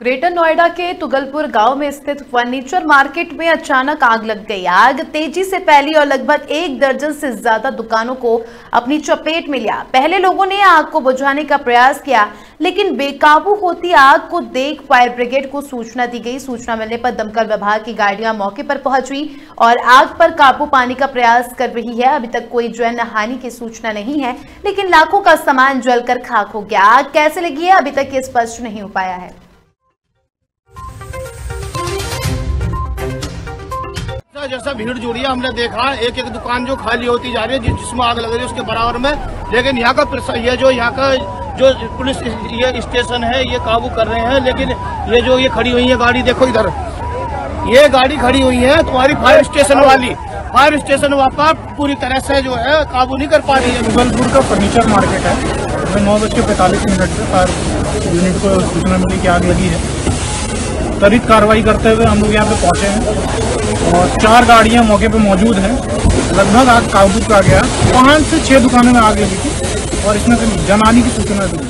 Greater Noida के तुगलपुर गाँव में स्थित फर्नीचर मार्केट में अचानक आग लग गई। आग तेज़ी से फैली और लगभग एक दर्जन से ज़्यादा दुकानों को अपनी चपेट में लिया। पहले लोगों ने आग को बुझाने का प्रयास किया, लेकिन बेकाबू होती आग को देख फायर ब्रिगेड को सूचना दी गई। सूचना मिलने पर दमकल विभाग की गाड़ियाँ मौके पर पहुँची और आग पर काबू पाने का प्रयास कर रही है। अभी तक कोई जन हानि की सूचना नहीं है, लेकिन लाखों का सामान जलकर खाक हो गया। आग कैसे लगी है? अभी तक ये स्पष्ट नहीं हो पाया है। जैसा जैसा भीड़ जुड़ी है हमने देखा एक एक दुकान जो खाली होती जा रही है, जिस- जिसमें आग लग रही है उसके बराबर में। लेकिन यहाँ का ये जो यहाँ का, जो पुलिस ये स्टेशन है, ये काबू कर रहे हैं, लेकिन ये जो ये खड़ी हुई है गाड़ी, देखो इधर। ये गाड़ी खड़ी हुई है तुम्हारी फायर स्टेशन वाली। फायर स्टेशन वापस पूरी तरह से जो है काबू नहीं कर पा रही है। जबलपुर का फर्नीचर मार्केट है। नौ बज के पैंतालीस मिनट पे फायर यूनिट को सूचना मिली कि आग लगी है। त्वरित कार्रवाई करते हुए हम लोग यहाँ पे पहुँचे हैं और चार गाड़ियाँ मौके पे मौजूद हैं। लगभग आग काबू का गया। पाँच से छह दुकानों में आग लगी थी और इसमें से जनानी की सूचना दी।